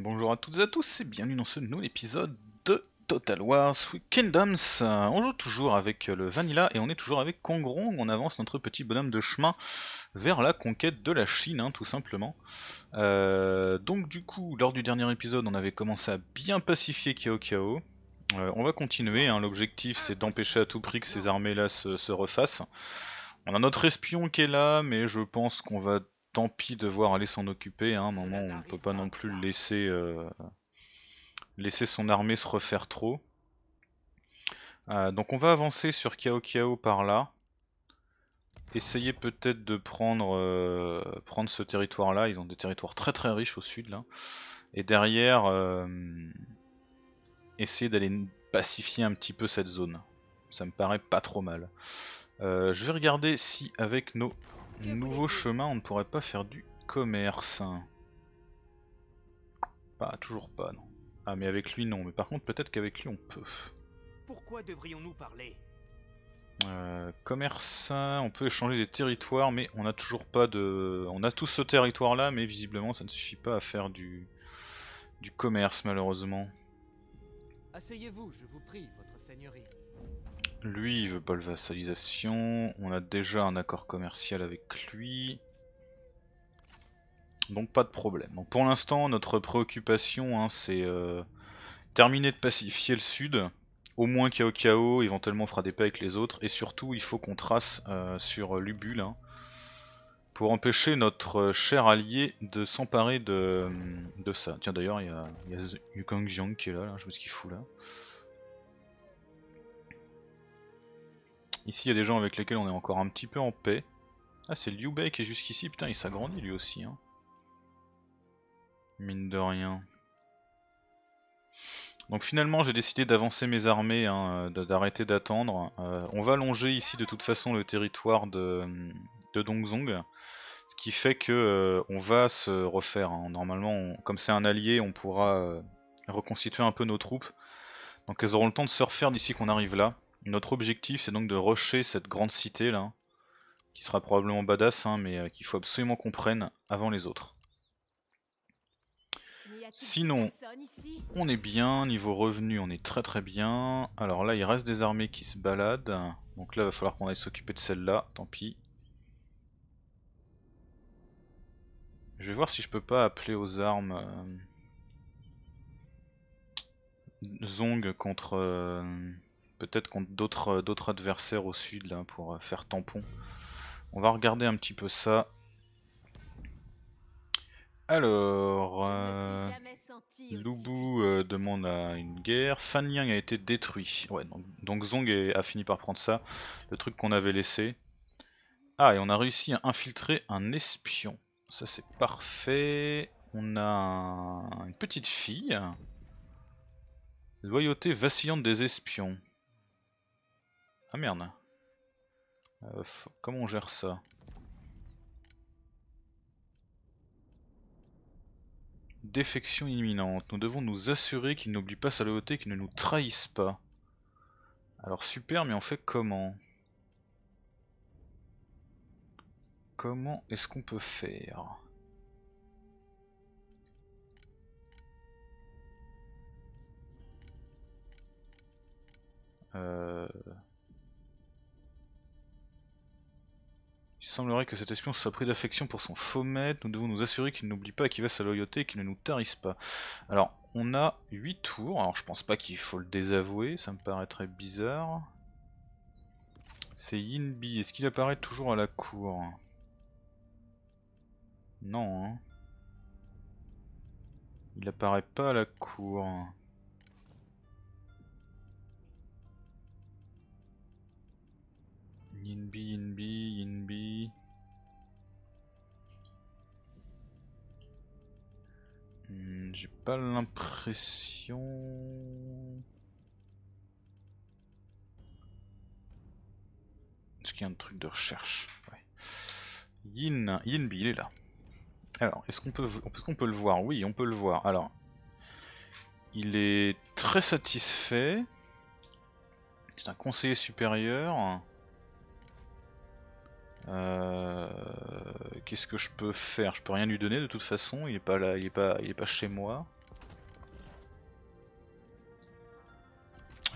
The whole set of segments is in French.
bonjour à toutes et à tous et bienvenue dans ce nouvel épisode de Total War Sweet Kingdoms. Euh, On joue toujours avec le Vanilla et on est toujours avec Kongrong. On avance notre petit bonhomme de chemin vers la conquête de la Chine, hein, tout simplement. Euh, donc du coup, lors du dernier épisode, on avait commencé à bien pacifier Kiao Kiao. Euh, on va continuer, hein. l'objectif c'est d'empêcher à tout prix que ces armées-là se, se refassent. On a notre espion qui est là, mais je pense qu'on va tant pis devoir aller s'en occuper. Hein. À un moment, on ne peut pas non plus laisser, euh, laisser son armée se refaire trop. Euh, donc on va avancer sur Kiao Kiao par là. Essayer peut-être de prendre, euh, prendre ce territoire là. Ils ont des territoires très très riches au sud là. Et derrière, essayer d'aller pacifier un petit peu cette zone. Ça me paraît pas trop mal. Je vais regarder si avec nos nouveaux chemins on ne pourrait pas faire du commerce. Pas, toujours pas non. Ah mais avec lui non, mais par contre peut-être qu'avec lui on peut. Pourquoi devrions-nous parler? Euh, commerce, on peut échanger des territoires mais on n'a toujours pas de... On a tout ce territoire là mais visiblement ça ne suffit pas à faire du, du commerce malheureusement. Asseyez-vous, je vous prie, votre seigneurie. Lui, il veut pas le vassalisation. On a déjà un accord commercial avec lui. Donc pas de problème. Pour l'instant, notre préoccupation, hein, c'est euh, terminer de pacifier le sud. Au moins Kao Kao, éventuellement on fera des paix avec les autres. Et surtout, il faut qu'on trace euh, sur Lubul. hein, pour empêcher notre cher allié de s'emparer de, ça. Tiens d'ailleurs, il y a, y a qui est là, je pas ce qu'il fout là. Ici il y a des gens avec lesquels on est encore un petit peu en paix. Ah c'est Liu Bei qui est jusqu'ici, putain il s'agrandit lui aussi. Hein. Mine de rien. Donc finalement j'ai décidé d'avancer mes armées, hein, de- d'arrêter d'attendre. Euh, on va longer ici de toute façon le territoire de, de Dongzong. Ce qui fait que euh, on va se refaire. hein. Normalement, comme c'est un allié, on pourra euh, reconstituer un peu nos troupes. Donc elles auront le temps de se refaire d'ici qu'on arrive là. Notre objectif c'est donc de rusher cette grande cité là, qui sera probablement badass, hein, mais euh, qu'il faut absolument qu'on prenne avant les autres. Sinon, On est bien, niveau revenu on est très très bien. Alors là il reste des armées qui se baladent, donc là il va falloir qu'on aille s'occuper de celle-là, tant pis. Je vais voir si je peux pas appeler aux armes euh, Zong contre euh, peut-être contre d'autres euh, d'autres adversaires au sud là pour euh, faire tampon. On va regarder un petit peu ça. Alors, euh, Lubu euh, demande à une guerre. Fanliang a été détruit. Ouais, donc, donc Zong est- a fini par prendre ça, le truc qu'on avait laissé. Ah, et on a réussi à infiltrer un espion. Ça c'est parfait. On a un- une petite fille. Loyauté vacillante des espions. Ah merde. Euh, comment on gère ça? Défection imminente. Nous devons nous assurer qu'il n'oublie pas sa loyauté et qu'il ne nous trahisse pas. Alors super, mais on fait comment? Comment est-ce qu'on peut faire? Euh... semblerait que cet espion soit pris d'affection pour son faux maître. Nous devons nous assurer qu'il n'oublie pas à qui va sa loyauté et qu'il ne nous tarisse pas. Alors, on a 8 tours. Alors, je pense pas qu'il faut le désavouer. Ça me paraîtrait bizarre. C'est Yinbi. Est-ce qu'il apparaît toujours à la cour? Non, hein. Il apparaît pas à la cour. Yinbi, Yinbi, Yinbi. Hmm, J'ai pas l'impression. Est-ce qu'il y a un truc de recherche? Yin, Yinbi, il est là. Alors, est-ce qu'on peut, est-ce qu'on peut le voir? Oui, on peut le voir. Alors, il est très satisfait. C'est un conseiller supérieur. Euh, qu'est-ce que je peux faire? Je peux rien lui donner de toute façon, il est pas là, il est pas, il est pas chez moi.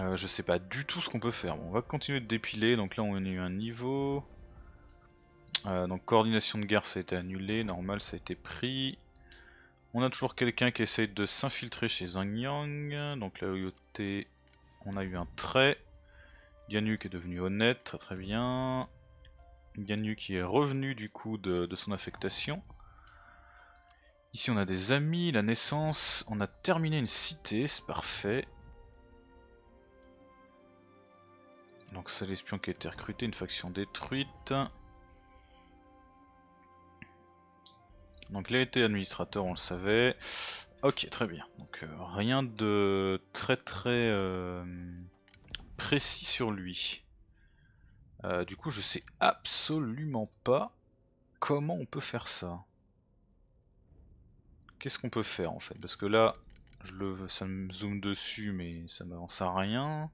Euh, je sais pas du tout ce qu'on peut faire. Bon, on va continuer de dépiler, donc là on a eu un niveau. Euh, donc coordination de guerre ça a été annulé, normal ça a été pris. On a toujours quelqu'un qui essaye de s'infiltrer chez Zhang Yang, donc la loyauté, on a eu un trait. Yanuk est devenu honnête, très très bien. Ganyu qui est revenu du coup de, son affectation. Ici on a des amis, la naissance, on a terminé une cité, c'est parfait. Donc c'est l'espion qui a été recruté, une faction détruite. Donc il a été administrateur, on le savait. Ok, très bien. Donc euh, rien de très très euh, précis sur lui. Euh, du coup, je sais absolument pas comment on peut faire ça. Qu'est-ce qu'on peut faire en fait? Parce que là, je le, ça me zoome dessus, mais ça m'avance à rien.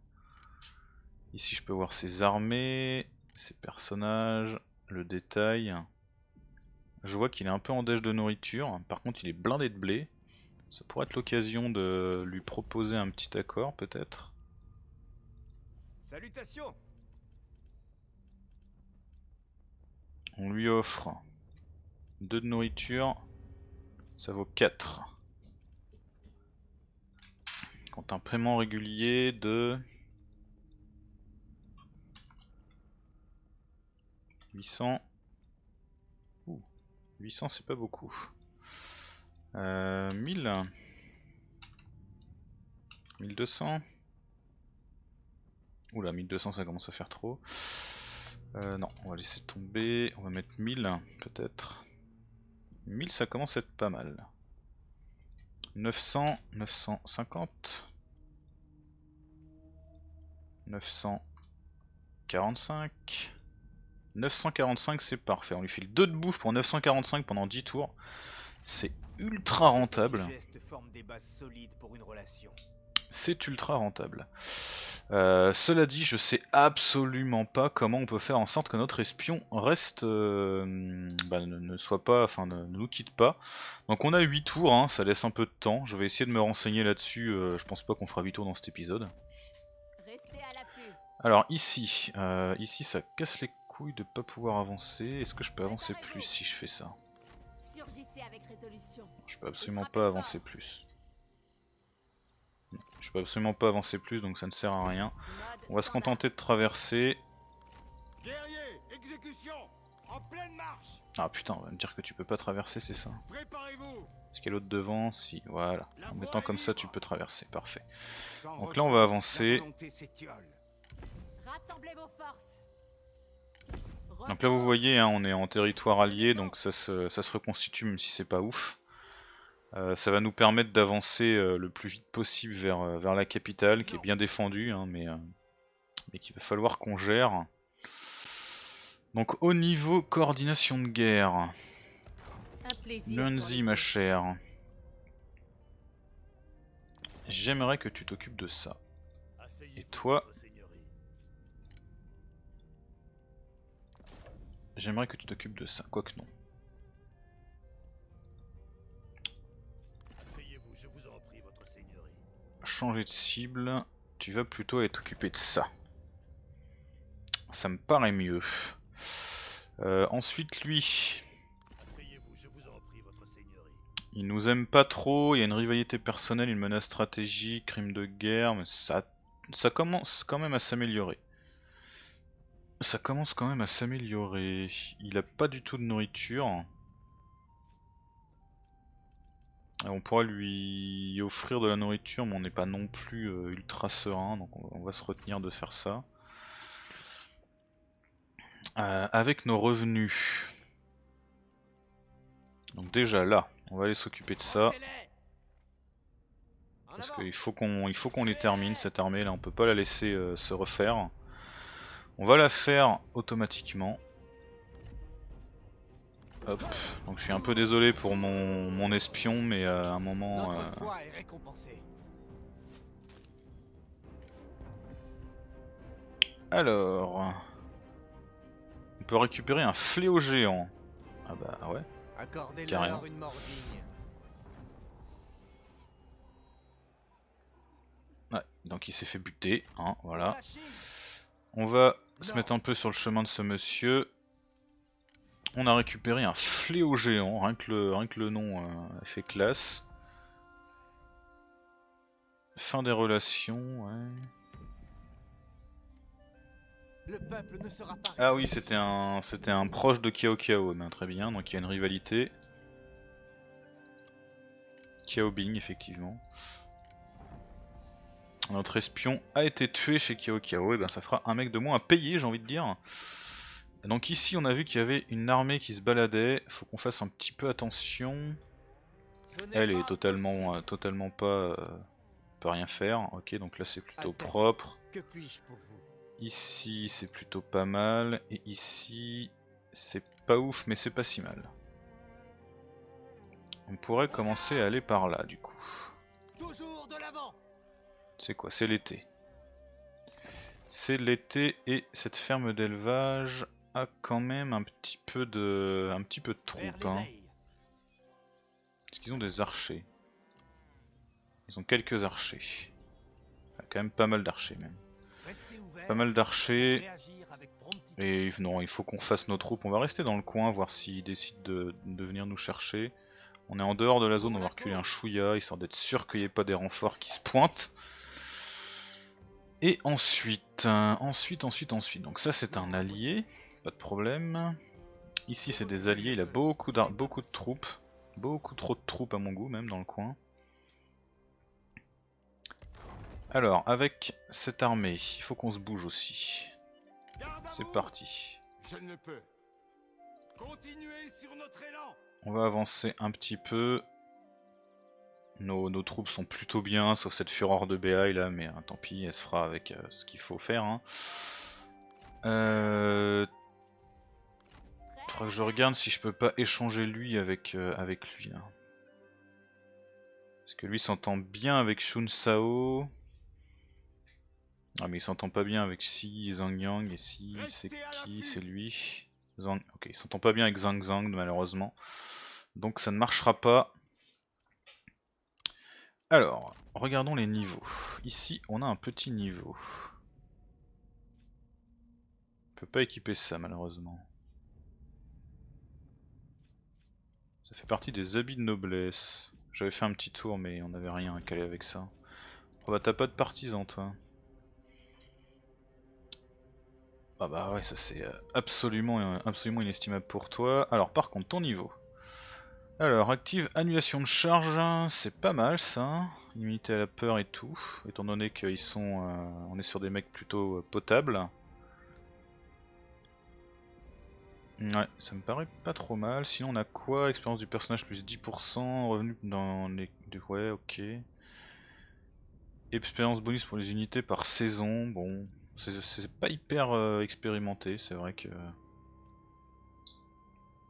Ici, je peux voir ses armées, ses personnages, le détail. Je vois qu'il est un peu en dèche de nourriture. Par contre, il est blindé de blé. Ça pourrait être l'occasion de lui proposer un petit accord, peut-être. Salutations On lui offre 2 de nourriture. Ça vaut 4. Quand un paiement régulier de 800. Ouh, 800 c'est pas beaucoup. Euh, 1000. 1200. Oula, 1200 ça commence à faire trop. Euh, non, on va laisser tomber. On va mettre 1000 peut-être. 1000 ça commence à être pas mal. 900, 950. 945. 945 c'est parfait, on lui file 2 de bouffe pour 945 pendant 10 tours. C'est ultra rentable. Forme des bases solides pour une relation c'est ultra rentable. Euh, cela dit, je sais absolument pas comment on peut faire en sorte que notre espion reste, euh, bah, ne, soit pas, enfin ne, nous quitte pas. Donc on a 8 tours, hein, ça laisse un peu de temps. Je vais essayer de me renseigner là-dessus. Euh, je pense pas qu'on fera 8 tours dans cet épisode. Alors ici, ici ça casse les couilles de pas pouvoir avancer. Est-ce que je peux avancer plus si je fais ça? Je peux absolument pas avancer plus. Je peux absolument pas avancer plus donc ça ne sert à rien. On va se contenter de traverser. Ah putain, on va me dire que tu peux pas traverser, c'est ça. Est-ce qu'il y a l'autre devant Si, voilà. En mettant comme ça, tu peux traverser, parfait. Donc là, on va avancer. Donc là, vous voyez, hein, on est en territoire allié, donc ça se, ça se reconstitue même si c'est pas ouf. Euh, ça va nous permettre d'avancer euh, le plus vite possible euh, vers, la capitale, qui est bien défendue, hein, mais, mais qu'il va falloir qu'on gère. Donc au niveau coordination de guerre, Lunzi ma chère, j'aimerais que tu t'occupes de ça. Et toi, j'aimerais que tu t'occupes de ça, quoique non. changer de cible, tu vas plutôt être occupé de ça. Ça me paraît mieux. Euh, ensuite, lui... Il nous aime pas trop, il y a une rivalité personnelle, une menace stratégique, crime de guerre, mais ça, ça commence quand même à s'améliorer. Ça commence quand même à s'améliorer. Il a pas du tout de nourriture on pourra lui offrir de la nourriture, mais on n'est pas non plus euh, ultra serein, donc on va se retenir de faire ça. Euh, avec nos revenus. Donc déjà là, on va aller s'occuper de ça. Parce qu'il faut qu'on faut qu'on les termine cette armée là, on peut pas la laisser euh, se refaire. On va la faire automatiquement. Donc je suis un peu désolé pour mon, espion, mais euh, à un moment... Euh, Alors... On peut récupérer un fléau géant. Ah bah ah ouais. Carrément. Ouais, donc il s'est fait buter, hein, voilà. On va se mettre un peu sur le chemin de ce monsieur. On a récupéré un fléau géant, rien que le, rien que le nom euh, fait classe. Fin des relations, ouais. Le peuple ne sera pas Ah oui, c'était un, c'était un proche de Kiao Kiao, ben, très bien, donc il y a une rivalité. Kiao Bing, effectivement. Notre espion a été tué chez Kiao Kiao, et ben ça fera un mec de moins à payer, j'ai envie de dire. Donc ici, on a vu qu'il y avait une armée qui se baladait, faut qu'on fasse un petit peu attention. Elle est totalement, euh, totalement pas, euh, peut rien faire. Ok, donc là c'est plutôt propre. Que puis-je pour vous? Ici c'est plutôt pas mal et ici c'est pas ouf mais c'est pas si mal. On pourrait commencer à aller par là du coup. C'est quoi? C'est l'été. C'est l'été et cette ferme d'élevage a quand même un petit peu de un petit peu de troupes. Hein. Est-ce qu'ils ont des archers Ils ont quelques archers. Enfin, quand même pas mal d'archers même. Pas mal d'archers. Et non, il faut qu'on fasse nos troupes. On va rester dans le coin, voir s'ils décident de, de venir nous chercher. On est en dehors de la zone, on va reculer un chouïa, histoire d'être sûr qu'il n'y ait pas des renforts qui se pointent. Et ensuite, euh, ensuite, ensuite, ensuite. Donc ça c'est un allié, pas de problème. Ici c'est des alliés, il a beaucoup, beaucoup de troupes. Beaucoup trop de troupes à mon goût même dans le coin. Alors, avec cette armée, il faut qu'on se bouge aussi. C'est parti. Je ne peux. Continuez sur notre élan On va avancer un petit peu. Nos, nos troupes sont plutôt bien, sauf cette fureur de BI là, mais hein, tant pis, elle se fera avec euh, ce qu'il faut faire. Hein. Euh... Faudra que je regarde si je peux pas échanger lui avec, euh, avec lui là. Parce que lui s'entend bien avec Shun Sao. Ah mais il s'entend pas bien avec Si, Zhang Yang et Si, c'est qui? C'est lui. Zhang... Ok, il s'entend pas bien avec Zhang Zhang malheureusement. Donc ça ne marchera pas. Alors, regardons les niveaux. Ici, on a un petit niveau. On peut pas équiper ça malheureusement. Ça fait partie des habits de noblesse. J'avais fait un petit tour mais on n'avait rien à caler avec ça. Oh bah t'as pas de partisan toi. Ah bah ouais ça c'est euh, absolument, euh, absolument inestimable pour toi. Alors par contre ton niveau. Alors active annulation de charge, c'est pas mal ça. Immunité à la peur et tout. Étant donné qu'ils sont, euh, on est sur des mecs plutôt potables. Ouais, ça me paraît pas trop mal. Sinon on a quoi? Expérience du personnage plus 10%, revenu dans les... Ouais, ok. Expérience bonus pour les unités par saison, bon, c'est pas hyper euh, expérimenté, c'est vrai que...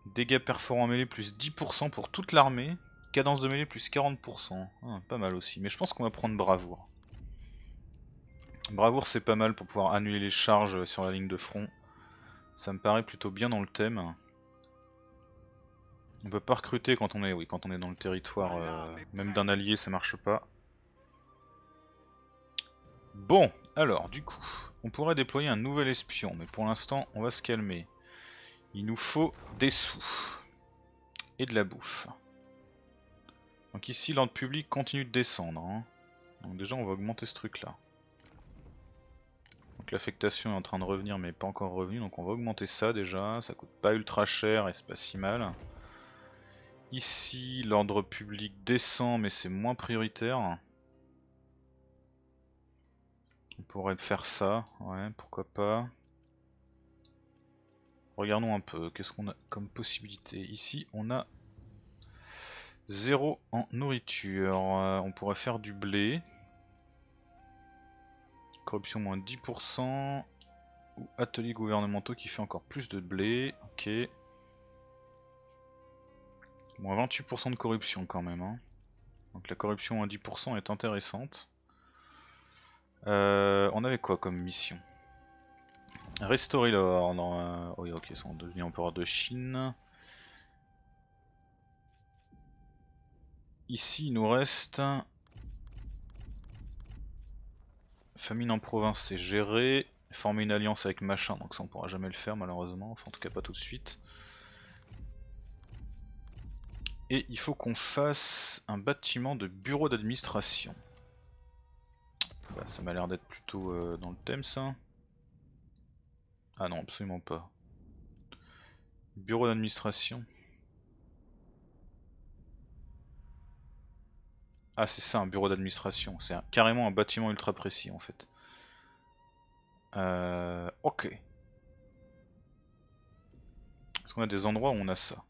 Dégâts perforants mêlés plus 10% pour toute l'armée, cadence de mêlée plus 40%, Ah, pas mal aussi, mais je pense qu'on va prendre bravoure. Bravoure c'est pas mal pour pouvoir annuler les charges sur la ligne de front. Ça me paraît plutôt bien dans le thème. On peut pas recruter quand on est, oui, quand on est dans le territoire, euh, même d'un allié, ça marche pas. Bon, alors du coup, on pourrait déployer un nouvel espion, mais pour l'instant, on va se calmer. Il nous faut des sous et de la bouffe. Donc ici, l'ordre public continue de descendre. hein. Donc déjà, on va augmenter ce truc-là. L'affectation est en train de revenir mais pas encore revenu donc on va augmenter ça déjà, ça coûte pas ultra cher et c'est pas si mal. Ici l'ordre public descend mais c'est moins prioritaire. On pourrait faire ça, ouais pourquoi pas. Regardons un peu, qu'est-ce qu'on a comme possibilité Ici on a 0 en nourriture, Euh, on pourrait faire du blé. Corruption moins 10%. Ou ateliers gouvernementaux qui fait encore plus de blé. Ok. Moins 28% de corruption quand même. hein. Donc la corruption moins 10% est intéressante. Euh, on avait quoi comme mission? Restaurer l'ordre. Euh, oui ok, ça on devient empereur de Chine. Ici il nous reste famine en province c'est géré. Former une alliance avec machin, donc ça on pourra jamais le faire malheureusement, enfin en tout cas pas tout de suite. Et il faut qu'on fasse un bâtiment de bureau d'administration. Bah, ça m'a l'air d'être plutôt euh, dans le thème ça. Ah non, absolument pas. Bureau d'administration. Ah c'est ça un bureau d'administration, c'est carrément un bâtiment ultra précis en fait. Euh, ok. Est-ce qu'on a des endroits où on a ça?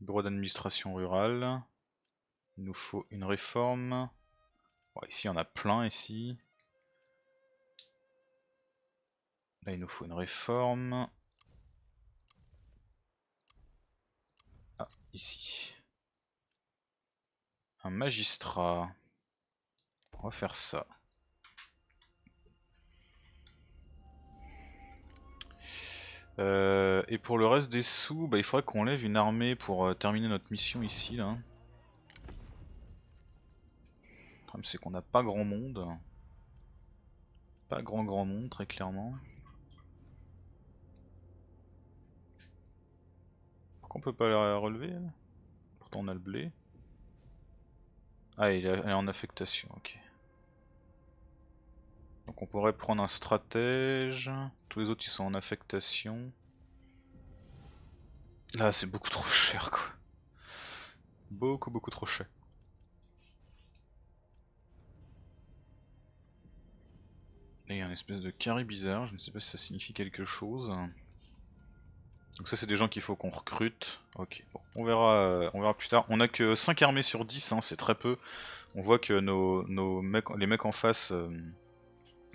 Bureau d'administration rurale. Il nous faut une réforme. ici, il y en a plein ici. Là, il nous faut une réforme. Ici. Un magistrat. On va faire ça. Euh, et pour le reste des sous, bah, il faudrait qu'on lève une armée pour euh, terminer notre mission ici. Là. Le problème c'est qu'on n'a pas grand monde. Pas grand grand monde très clairement. Pourquoi on peut pas la relever Pourtant on a le blé. Ah il est en affectation, ok. Donc on pourrait prendre un stratège. Tous les autres ils sont en affectation. Là c'est beaucoup trop cher quoi. Beaucoup beaucoup trop cher. Et il y a un espèce de carré bizarre, je ne sais pas si ça signifie quelque chose. Donc ça c'est des gens qu'il faut qu'on recrute. Ok, bon, on verra, euh, on verra plus tard. On a que 5 armées sur 10, hein, c'est très peu. On voit que nos, nos mecs, les mecs en face euh,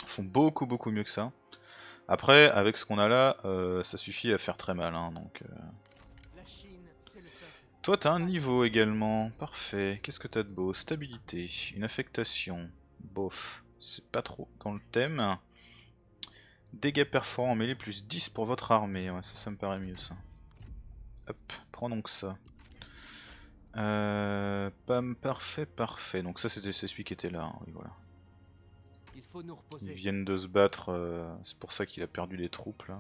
font beaucoup beaucoup mieux que ça. Après, avec ce qu'on a là, euh, ça suffit à faire très mal. Hein, donc, euh. Toi, t'as un niveau également. Parfait. Qu'est-ce que t'as de beau? Stabilité, une affectation. Bof. C'est pas trop dans le thème. Dégâts perforants mêlés plus 10 pour votre armée. Ouais, ça, ça me paraît mieux ça. Hop, prends donc ça. Euh, pam, parfait, parfait. Donc ça c'était celui qui était là. Hein, oui, voilà. Ils viennent de se battre, euh, c'est pour ça qu'il a perdu des troupes là.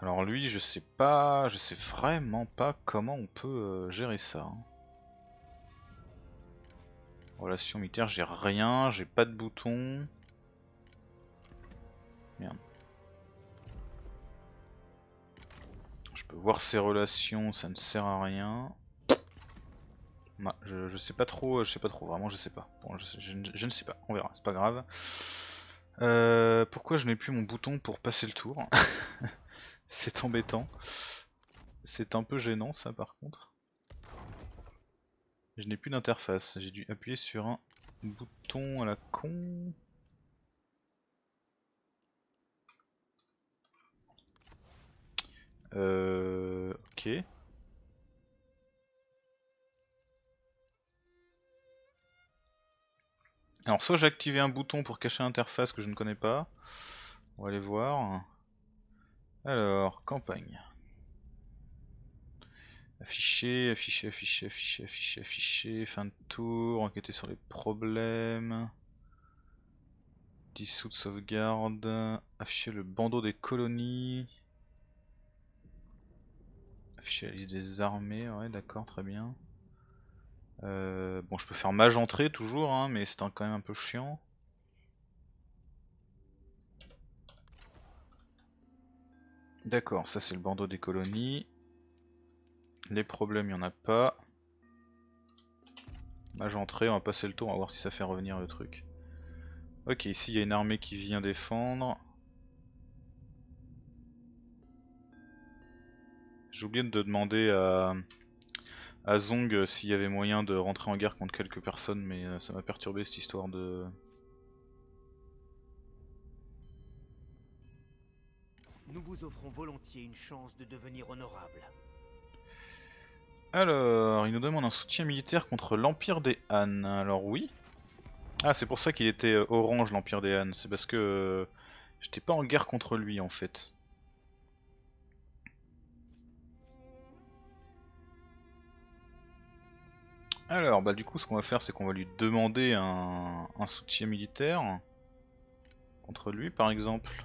Alors lui, je sais pas, je sais vraiment pas comment on peut euh, gérer ça. Hein. Relation militaire, j'ai rien, j'ai pas de bouton. Peux voir ses relations, ça ne sert à rien. Je, sais pas trop, je sais pas trop, vraiment je sais pas. Bon, je, ne sais pas, on verra, c'est pas grave. Euh, pourquoi je n'ai plus mon bouton pour passer le tour C'est embêtant. C'est un peu gênant ça par contre. Je n'ai plus d'interface, j'ai dû appuyer sur un bouton à la con. Euh, ok. Alors soit j'ai activé un bouton pour cacher l'interface que je ne connais pas. On va aller voir. Alors, campagne. Afficher, afficher, afficher, afficher, afficher, afficher, fin de tour, enquêter sur les problèmes. Dissoute sauvegarde, afficher le bandeau des colonies. Afficher liste des armées, ouais d'accord, très bien. Euh, bon, je peux faire mage entrée toujours, hein, mais c'est quand même un peu chiant. D'accord, ça c'est le bandeau des colonies. Les problèmes, il n'y en a pas. Mage entrée, on va passer le tour, on va voir si ça fait revenir le truc. Ok, ici il y a une armée qui vient défendre. J'ai oublié de demander à, à Zong euh, s'il y avait moyen de rentrer en guerre contre quelques personnes, mais euh, ça m'a perturbé cette histoire de... Nous vous offrons volontiers une chance de devenir honorable. Alors, il nous demande un soutien militaire contre l'Empire des Han. Alors oui. Ah, c'est pour ça qu'il était euh, orange l'Empire des Han. C'est parce que j'étais pas en guerre contre lui en fait. Alors, bah du coup, ce qu'on va faire, c'est qu'on va lui demander un, soutien militaire contre lui, par exemple.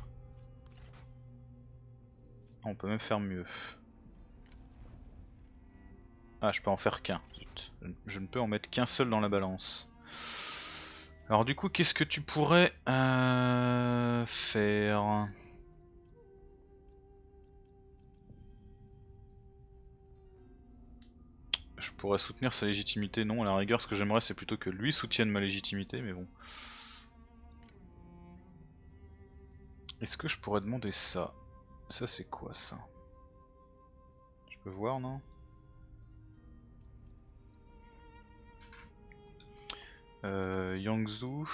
On peut même faire mieux. Ah, je peux en faire qu'un. Je ne peux en mettre qu'un seul dans la balance. Alors du coup, qu'est-ce que tu pourrais euh, faire? Je pourrais soutenir sa légitimité, non, à la rigueur, ce que j'aimerais c'est plutôt que lui soutienne ma légitimité, mais bon. Est-ce que je pourrais demander ça? Ça c'est quoi ça? Je peux voir, non? Euh, Yangzhou,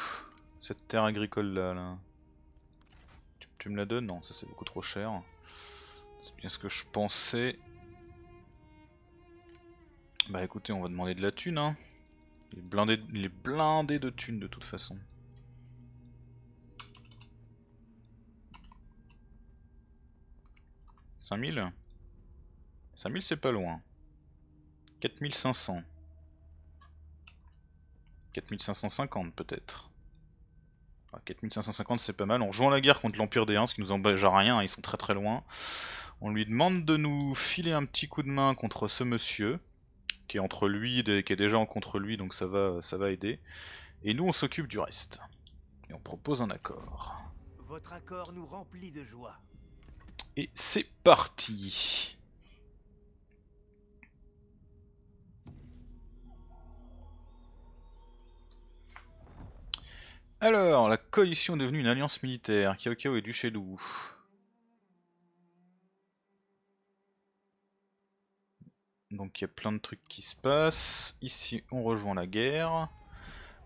cette terre agricole là, là. Tu me la donnes? Non, ça c'est beaucoup trop cher. C'est bien ce que je pensais. Bah écoutez, on va demander de la thune, hein. Il est blindé, de thunes de toute façon. « 5000 5000 c'est pas loin. 4500. 4550 peut-être. Ah, 4550 c'est pas mal. On joue la guerre contre l'Empire des 1, ce qui nous engage à rien, hein, ils sont très très loin. On lui demande de nous filer un petit coup de main contre ce monsieur, qui est entre lui, qui est déjà en contre lui, donc ça va, ça va aider. Et nous on s'occupe du reste. Et on propose un accord. Votre accord nous remplit de joie. Et c'est parti Alors, la coalition est devenue une alliance militaire. Kiao est du chez nous. Donc il y a plein de trucs qui se passent. Ici, on rejoint la guerre.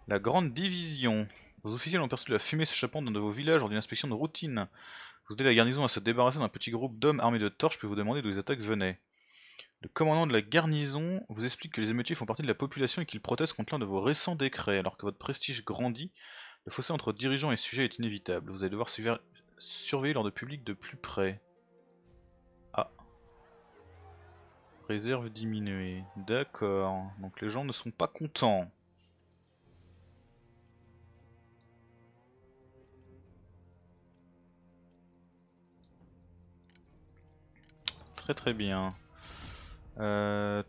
La grande division. Vos officiels ont perçu la fumée s'échappant d'un de vos villages lors d'une inspection de routine. Vous aidez la garnison à se débarrasser d'un petit groupe d'hommes armés de torches puis vous demander d'où les attaques venaient. Le commandant de la garnison vous explique que les émeutiers font partie de la population et qu'ils protestent contre l'un de vos récents décrets. Alors que votre prestige grandit, le fossé entre dirigeants et sujets est inévitable. Vous allez devoir surveiller l'ordre public de plus près. Réserve diminuée. D'accord. Donc les gens ne sont pas contents. Très très bien. Euh,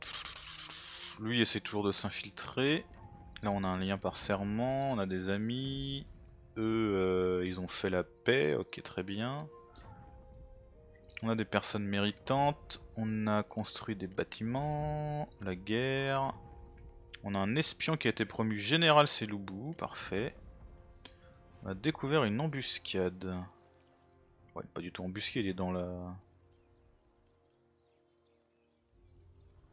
Lui essaie toujours de s'infiltrer. Là on a un lien par serment, on a des amis. Eux euh, ils ont fait la paix, ok très bien. On a des personnes méritantes, on a construit des bâtiments, la guerre. On a un espion qui a été promu général c'est Loubou, parfait. On a découvert une embuscade. Ouais, pas du tout embusqué, il est dans la...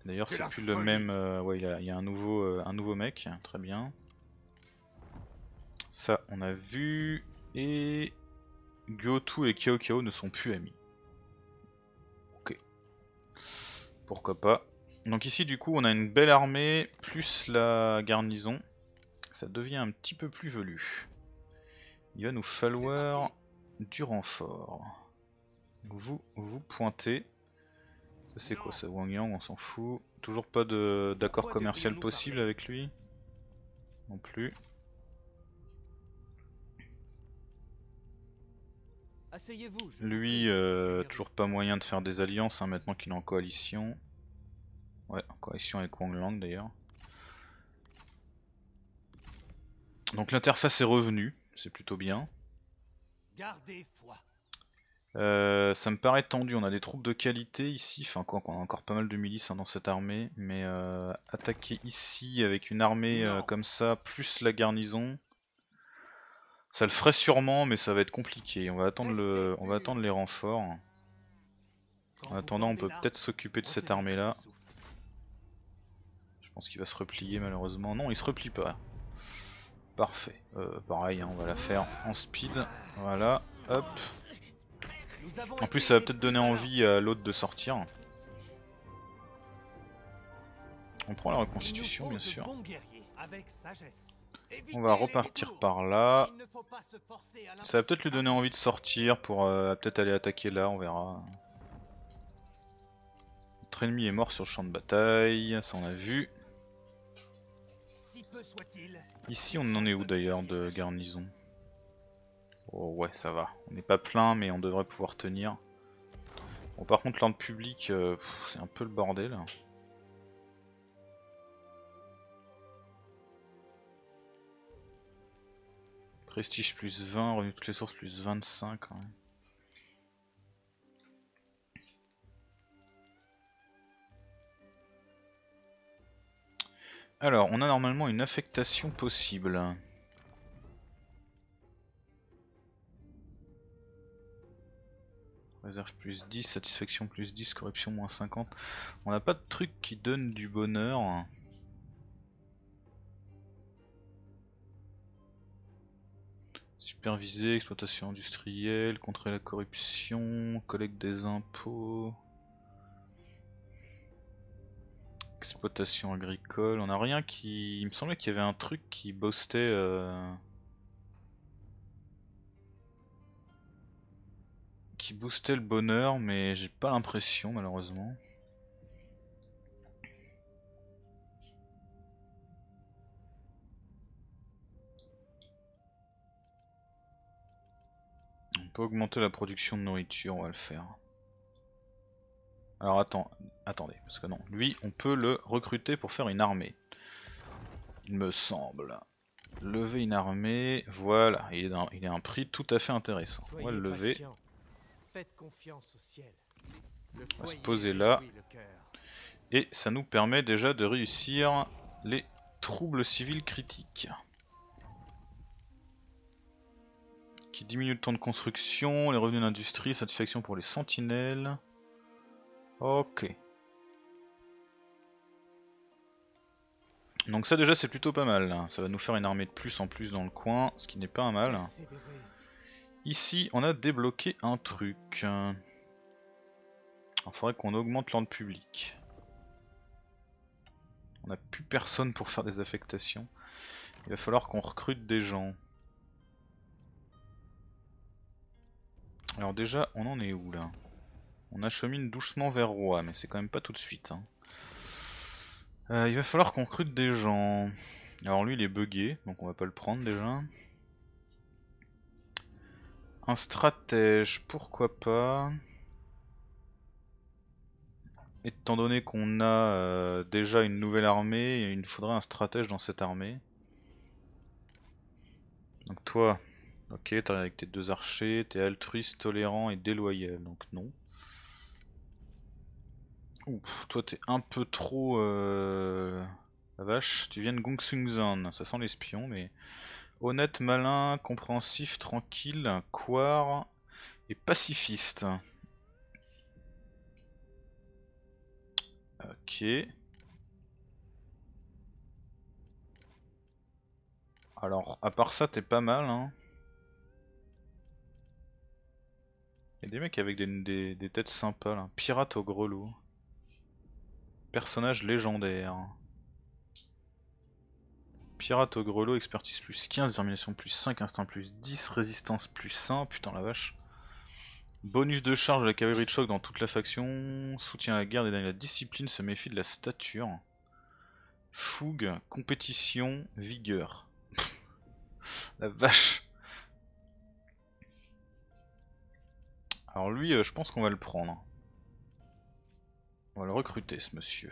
D'ailleurs c'est plus le même... euh, ouais il y a, il y a un, nouveau, euh, un nouveau mec, très bien. Ça on a vu. Et... Gyotu et Kiao ne sont plus amis. Pourquoi pas. Donc ici du coup on a une belle armée plus la garnison. Ça devient un petit peu plus velu. Il va nous falloir du renfort. Vous vous pointez. Ça c'est quoi ça Wang Yang on s'en fout. Toujours pas de- d'accord commercial possible avec lui Non plus. Asseyez-vous. Lui, euh, toujours pas moyen de faire des alliances hein, maintenant qu'il est en coalition. Ouais, en coalition avec Wang Lang d'ailleurs. Donc l'interface est revenue, c'est plutôt bien. Gardez foi. Euh, ça me paraît tendu, on a des troupes de qualité ici, enfin quoi, on a encore pas mal de milices hein, dans cette armée, mais euh, attaquer ici avec une armée euh, comme ça, plus la garnison, ça le ferait sûrement, mais ça va être compliqué. On va attendre, le, on va attendre les renforts. En attendant, on peut peut-être s'occuper de cette retenez armée là. votre souffle. Je pense qu'il va se replier malheureusement. Non, il se replie pas. Parfait. Euh, pareil, hein, on va la faire en speed. Voilà, hop. En plus, ça va peut-être donner envie à l'autre de sortir. On prend la reconstitution, bien sûr. On va repartir par là. Ça va peut-être lui donner envie de sortir pour euh, peut-être aller attaquer là, on verra. Notre ennemi est mort sur le champ de bataille, ça on a vu. Ici, on en est où d'ailleurs de garnison? Oh ouais, ça va. On n'est pas plein, mais on devrait pouvoir tenir. Bon, par contre, l'ordre public, euh, c'est un peu le bordel. Prestige plus 20, revenu de toutes les sources plus 25 quand même. Alors, on a normalement une affectation possible. Réserve plus 10, satisfaction plus 10, corruption moins 50. On n'a pas de truc qui donne du bonheur. Superviser, exploitation industrielle, contrer la corruption, collecte des impôts. Exploitation agricole, on a rien qui... Il me semblait qu'il y avait un truc qui boostait... euh, Qui boostait le bonheur, mais j'ai pas l'impression malheureusement. Peut augmenter la production de nourriture, on va le faire. Alors attends, attendez, parce que non, lui on peut le recruter pour faire une armée. Il me semble. Lever une armée, voilà, il est, un, il est un prix tout à fait intéressant. On va le lever. patient. Faites confiance au ciel. Le va se poser là. Et ça nous permet déjà de réussir les troubles civils critiques. Qui diminue le temps de construction, les revenus d'industrie, satisfaction pour les sentinelles. Ok. Donc ça déjà c'est plutôt pas mal, ça va nous faire une armée de plus en plus dans le coin, ce qui n'est pas un mal. Ici on a débloqué un truc. Il faudrait qu'on augmente l'ordre public. On n'a plus personne pour faire des affectations. Il va falloir qu'on recrute des gens. Alors déjà, on en est où là? On achemine doucement vers Roi, mais c'est quand même pas tout de suite. hein. Euh, il va falloir qu'on recrute des gens. Alors lui il est bugué, donc on va pas le prendre déjà. Un stratège, pourquoi pas? Étant donné qu'on a euh, déjà une nouvelle armée, il nous faudrait un stratège dans cette armée. Donc toi, ok, t'es avec tes deux archers, t'es altruiste, tolérant et déloyal, donc non. Ouh, toi t'es un peu trop... Euh... La vache, tu viens de Gongsungzan, ça sent l'espion, mais... Honnête, malin, compréhensif, tranquille, quar et pacifiste. Ok. Alors, à part ça, t'es pas mal, hein. Il y a des mecs avec des, têtes sympas, là. Pirate au grelot. Personnage légendaire. Pirate au grelot, expertise plus 15, détermination plus 5, instinct plus 10, résistance plus 1, putain la vache. Bonus de charge de la cavalerie de choc dans toute la faction, soutien à la guerre, dédagne la discipline, se méfie de la stature. Fougue, compétition, vigueur. la vache. Alors lui, euh, je pense qu'on va le prendre. On va le recruter ce monsieur.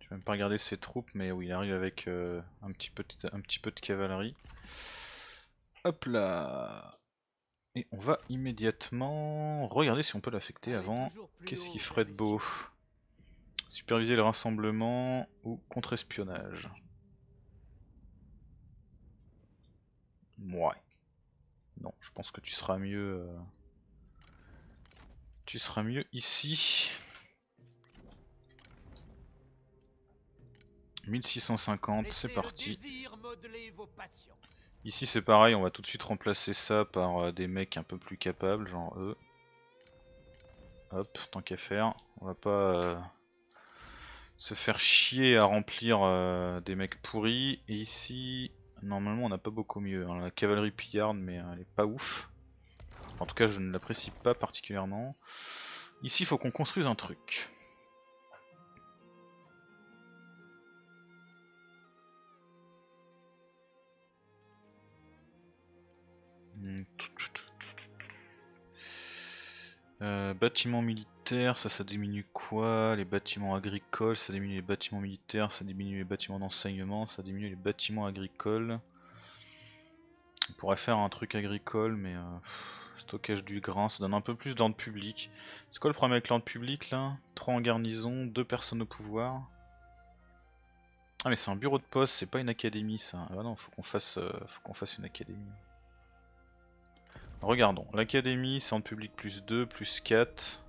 Je vais même pas regarder ses troupes, mais oui, il arrive avec euh, un, petit peu de, un petit peu de cavalerie. Hop là Et on va immédiatement regarder si on peut l'affecter avant. Qu'est-ce qu'il ferait de beau? Superviser le rassemblement ou contre-espionnage? Ouais. Non, je pense que tu seras mieux... euh, Tu seras mieux ici. 1650, c'est parti. Ici c'est pareil, on va tout de suite remplacer ça par euh, des mecs un peu plus capables, genre eux. Hop, tant qu'à faire, on va pas euh, se faire chier à remplir euh, des mecs pourris. Et ici, normalement on n'a pas beaucoup mieux. hein. La cavalerie pillarde, mais euh, elle est pas ouf. En tout cas, je ne l'apprécie pas particulièrement. Ici, il faut qu'on construise un truc. Euh, bâtiments militaires, ça, ça diminue quoi? Les bâtiments agricoles, ça diminue les bâtiments militaires, ça diminue les bâtiments d'enseignement, ça diminue les bâtiments agricoles. On pourrait faire un truc agricole, mais euh, stockage du grain, ça donne un peu plus d'ordre public. C'est quoi le problème avec l'ordre public là? 3 en garnison, 2 personnes au pouvoir. Ah mais c'est un bureau de poste, c'est pas une académie ça. Ah non, faut qu'on fasse, euh, faut qu'on fasse une académie. Regardons, l'académie c'est en public plus 2, plus 4.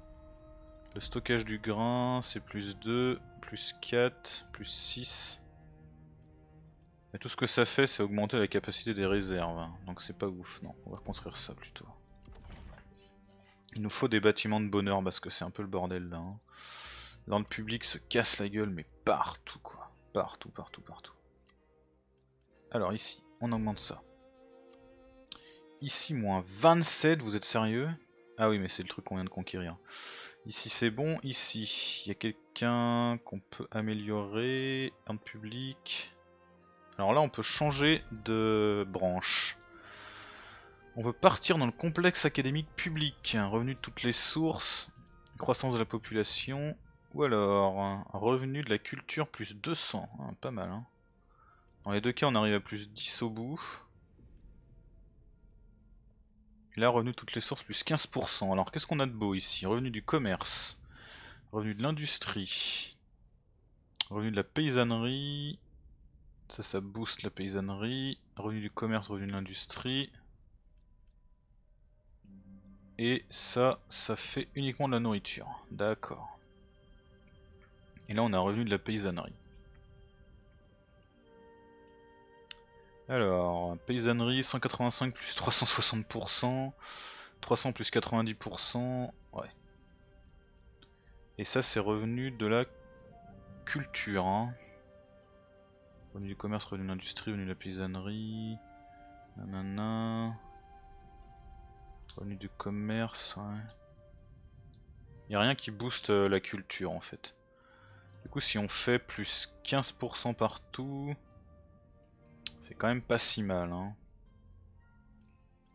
Le stockage du grain c'est plus 2, plus 4, plus 6. Et tout ce que ça fait c'est augmenter la capacité des réserves. Donc c'est pas ouf, non, on va construire ça plutôt. Il nous faut des bâtiments de bonheur parce que c'est un peu le bordel là. hein. Public se casse la gueule mais partout quoi. Partout, partout, partout. Alors ici, on augmente ça. Ici, moins 27, vous êtes sérieux? Ah oui, mais c'est le truc qu'on vient de conquérir. Ici, c'est bon. Ici, il y a quelqu'un qu'on peut améliorer. Un public. Alors là, on peut changer de branche. On peut partir dans le complexe académique public. Revenu de toutes les sources. Croissance de la population. Ou alors, revenu de la culture plus 200. Ah, pas mal, hein. Dans les deux cas, on arrive à plus 10 au bout. Là, revenu de toutes les sources plus 15%. Alors, qu'est-ce qu'on a de beau ici? Revenu du commerce. Revenu de l'industrie. Revenu de la paysannerie. Ça, ça booste la paysannerie. Revenu du commerce, revenu de l'industrie. Et ça, ça fait uniquement de la nourriture. D'accord. Et là, on a revenu de la paysannerie. Alors, paysannerie 185 plus 360%, 300 plus 90%, ouais. Et ça c'est revenu de la culture. Hein. Revenu du commerce, revenu de l'industrie, revenu de la paysannerie, nanana. Revenu du commerce, ouais. Y a rien qui booste euh, la culture en fait. Du coup si on fait plus 15% partout... C'est quand même pas si mal. Hein.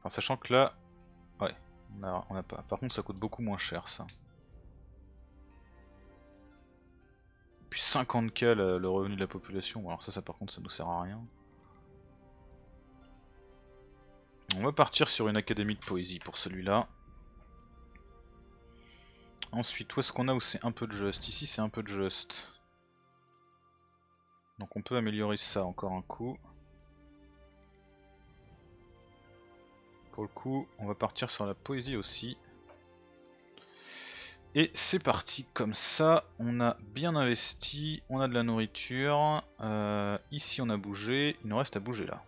En sachant que là, ouais, on a, on a pas. Par contre, ça coûte beaucoup moins cher ça. Puis 50k le, le revenu de la population. Alors ça, ça par contre, ça nous sert à rien. On va partir sur une académie de poésie pour celui-là. Ensuite, où est-ce qu'on a où c'est un peu de just Ici, c'est un peu de just. Donc on peut améliorer ça encore un coup. Pour le coup, on va partir sur la poésie aussi. Et c'est parti, comme ça, on a bien investi, on a de la nourriture, euh, ici on a bougé, il nous reste à bouger là.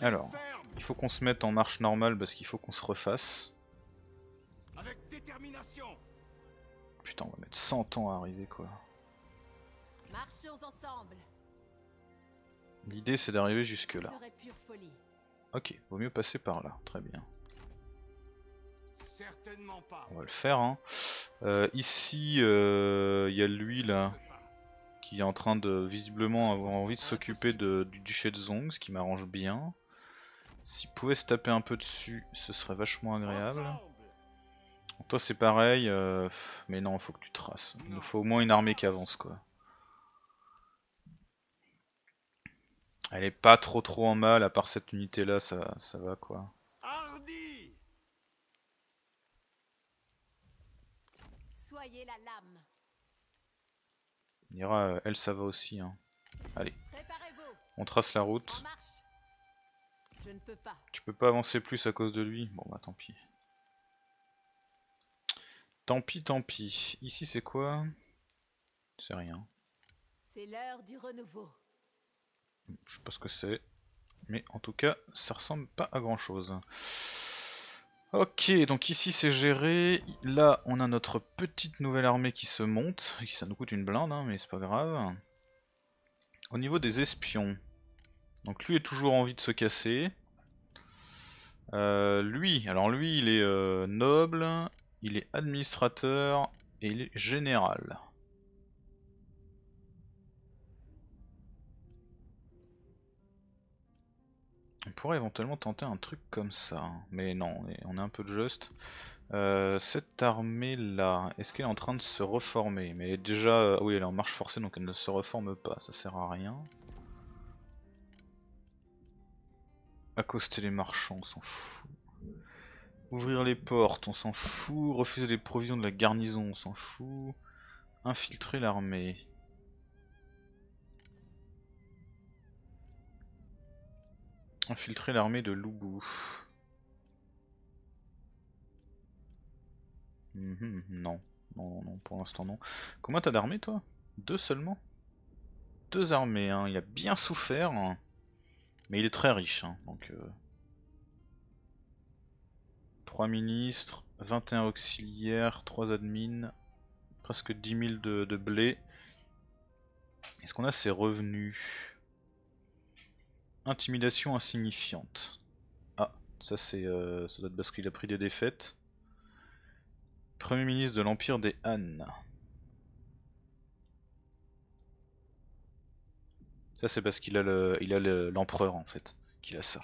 Alors. Il faut qu'on se mette en marche normale parce qu'il faut qu'on se refasse. avec détermination. Putain, on va mettre 100 ans à arriver quoi. Marchons ensemble. L'idée c'est d'arriver jusque Ce là. Ok, vaut mieux passer par là, très bien. Certainement pas. On va le faire. Hein. Euh, ici, euh, il y a lui là qui est en train de visiblement avoir envie de s'occuper du duché de Zong, ce qui m'arrange bien. S'il pouvait se taper un peu dessus, ce serait vachement agréable. Toi c'est pareil, euh, mais non, faut que tu traces. Il nous faut au moins une armée qui avance quoi. Elle est pas trop trop en mal, à part cette unité là, ça, ça va quoi. Hardi Soyez la lame. On ira, euh, elle ça va aussi. Hein. Préparez-vous. On trace la route. Je ne peux pas. Tu peux pas avancer plus à cause de lui? Bon bah tant pis. Tant pis, tant pis. Ici c'est quoi? C'est rien. C'est l'heure du renouveau. Je sais pas ce que c'est. Mais en tout cas, ça ressemble pas à grand chose. Ok, donc ici c'est géré. Là, on a notre petite nouvelle armée qui se monte. Ça nous coûte une blinde, hein, mais c'est pas grave. Au niveau des espions. Donc lui est toujours envie de se casser. Euh, lui, alors lui il est euh, noble, il est administrateur et il est général. On pourrait éventuellement tenter un truc comme ça, hein. mais non, on est, un peu juste. Euh, cette armée là, est-ce qu'elle est en train de se reformer? Mais elle est déjà, euh, oui elle est en marche forcée donc elle ne se reforme pas, ça sert à rien. Accoster les marchands, on s'en fout. Ouvrir les portes, on s'en fout. Refuser les provisions de la garnison, on s'en fout. Infiltrer l'armée. Infiltrer l'armée de Loubou. Mhm, non. non, non, pour l'instant non. Combien t'as d'armées toi? Deux seulement? Deux armées, hein. il a bien souffert. hein. Mais il est très riche, hein, donc... Euh... 3 ministres, 21 auxiliaires, 3 admins, presque 10 000 de, de blé. Est-ce qu'on a ses revenus? Intimidation insignifiante. Ah, ça c'est... Euh, ça doit être parce qu'il a pris des défaites. Premier ministre de l'Empire des Han. Ça c'est parce qu'il a le, il a le- l'empereur en fait, qu'il a ça.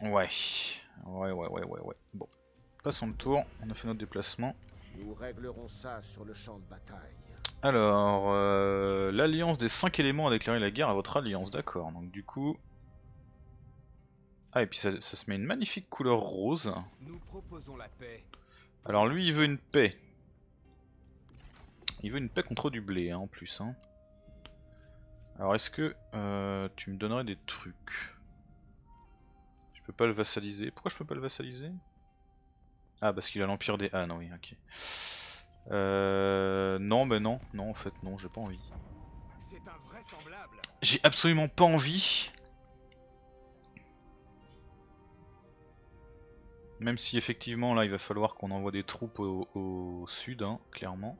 Ouais, ouais, ouais, ouais, ouais, ouais. Bon, passons le tour. On a fait notre déplacement. Nous réglerons ça sur le champ de bataille. Alors, euh, l'alliance des 5 éléments a déclaré la guerre à votre alliance, d'accord. Donc du coup... Ah et puis ça, ça se met une magnifique couleur rose. Nous proposons la paix. Alors lui il veut une paix. Il veut une paix contre du blé hein, en plus. Hein. Alors est-ce que euh, tu me donnerais des trucs? Je peux pas le vassaliser. Pourquoi je peux pas le vassaliser? Ah parce qu'il a l'empire des Han, oui ok. Euh, non mais non, non en fait non j'ai pas envie. J'ai absolument pas envie. Même si effectivement là il va falloir qu'on envoie des troupes au, au sud, hein, clairement.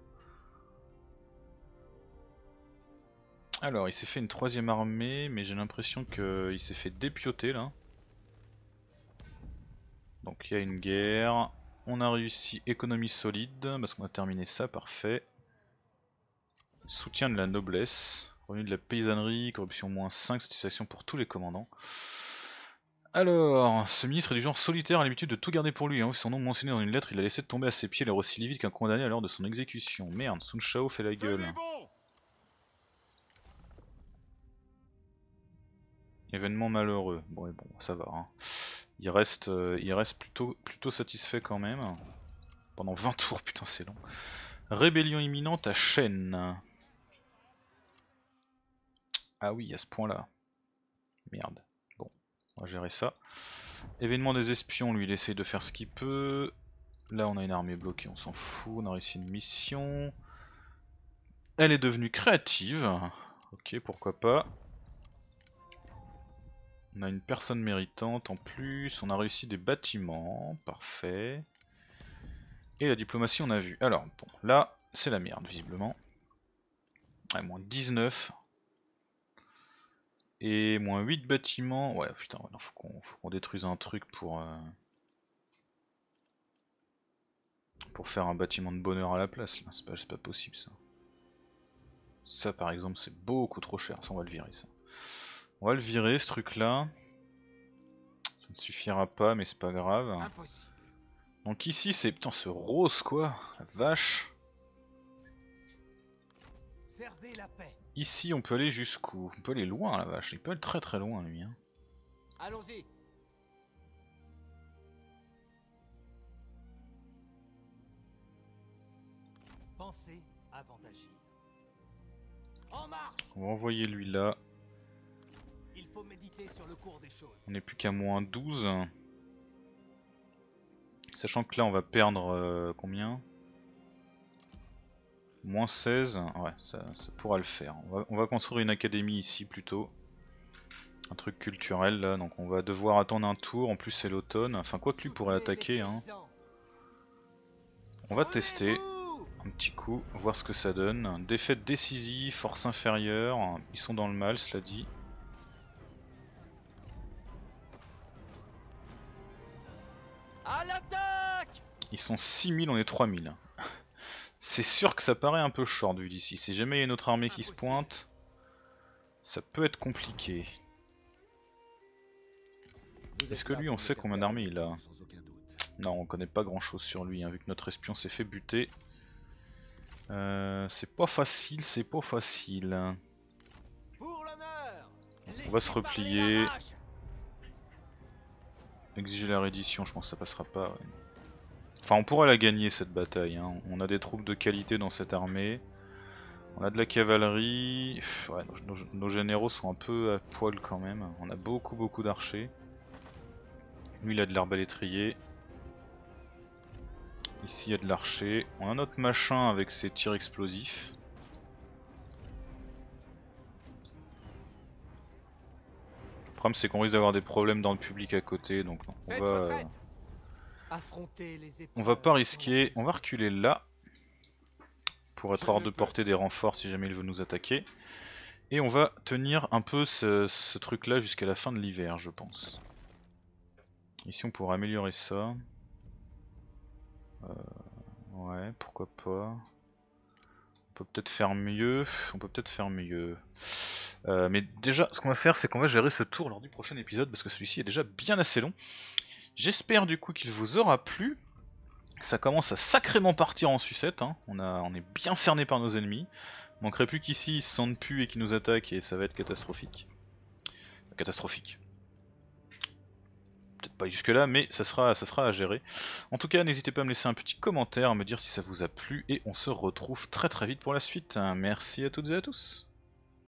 Alors il s'est fait une troisième armée, mais j'ai l'impression qu'il s'est fait dépioter là. Donc il y a une guerre. On a réussi économie solide, parce qu'on a terminé ça, parfait. Soutien de la noblesse. Revenu de la paysannerie, corruption moins 5, satisfaction pour tous les commandants. Alors, ce ministre est du genre solitaire, a l'habitude de tout garder pour lui. Hein. Son nom mentionné dans une lettre, il a laissé tomber à ses pieds l'air aussi livide qu'un condamné à l'heure de son exécution. Merde, Sun Shao fait la gueule. Événement malheureux. Bon, et bon, ça va. hein. Il reste, euh, il reste plutôt, plutôt satisfait quand même. Pendant 20 tours, putain, c'est long. Rébellion imminente à Chêne. Ah oui, à ce point-là. Merde. Bon, on va gérer ça. Événement des espions, lui, il essaye de faire ce qu'il peut. Là, on a une armée bloquée, on s'en fout. On a réussi une mission. Elle est devenue créative. Ok, pourquoi pas. On a une personne méritante en plus, on a réussi des bâtiments, parfait. Et la diplomatie on a vu. Alors bon, là c'est la merde visiblement. Ouais, moins 19. Et moins 8 bâtiments. Ouais putain, faut qu'on détruise un truc pour... euh, Pour faire un bâtiment de bonheur à la place là, c'est pas, pas possible ça. Ça par exemple c'est beaucoup trop cher, ça on va le virer ça. On va le virer ce truc là. Ça ne suffira pas mais c'est pas grave. Impossible. Donc ici c'est putain ce rose quoi, la vache. Servez la paix. Ici on peut aller jusqu'où? On peut aller loin la vache, il peut aller très très loin lui. Hein. Allons-y. Pensez avant d'agir. En marche On va envoyer lui là, faut méditer sur le cours des choses. on n'est plus qu'à moins 12. Sachant que là on va perdre euh, combien? Moins 16, ouais ça, ça pourra le faire. On va, on va construire une académie ici plutôt. Un truc culturel là, donc on va devoir attendre un tour, en plus c'est l'automne, enfin quoi que lui pourrait attaquer hein. On va tester un petit coup, voir ce que ça donne. Défaite décisive, force inférieure, ils sont dans le mal cela dit. Ils sont 6000, on est 3000. C'est sûr que ça paraît un peu short vu d'ici. Si jamais il y a une autre armée qui se pointe, ça peut être compliqué. Est-ce que lui, on sait combien d'armées il a. Non, on connaît pas grand chose sur lui, hein, vu que notre espion s'est fait buter. Euh, c'est pas facile, c'est pas facile. On va se replier. Exiger la reddition, je pense que ça passera pas. ouais. Enfin, on pourrait la gagner cette bataille. hein. On a des troupes de qualité dans cette armée. On a de la cavalerie. Ouais, nos, généraux sont un peu à poil quand même. On a beaucoup, beaucoup d'archers. Lui, il a de l'arbalétrier. Ici, il y a de l'archer. On a notre machin avec ses tirs explosifs. Le problème, c'est qu'on risque d'avoir des problèmes dans le public à côté, donc non. On va, les épreuves. on va pas risquer, on va reculer là pour être hors de portée des renforts si jamais il veut nous attaquer. Et on va tenir un peu ce, ce truc là jusqu'à la fin de l'hiver je pense. Ici on pourrait améliorer ça. Euh, ouais, pourquoi pas. On peut peut-être faire mieux, on peut peut-être faire mieux. Euh, mais déjà ce qu'on va faire c'est qu'on va gérer ce tour lors du prochain épisode parce que celui-ci est déjà bien assez long. J'espère du coup qu'il vous aura plu. Ça commence à sacrément partir en sucette, hein. on, est bien cerné par nos ennemis. Manquerait plus qu'ici ils se sentent plus et qu'ils nous attaquent et ça va être catastrophique. Catastrophique. Peut-être pas jusque là, mais ça sera, ça sera à gérer. En tout cas, n'hésitez pas à me laisser un petit commentaire, à me dire si ça vous a plu et on se retrouve très très vite pour la suite. Merci à toutes et à tous.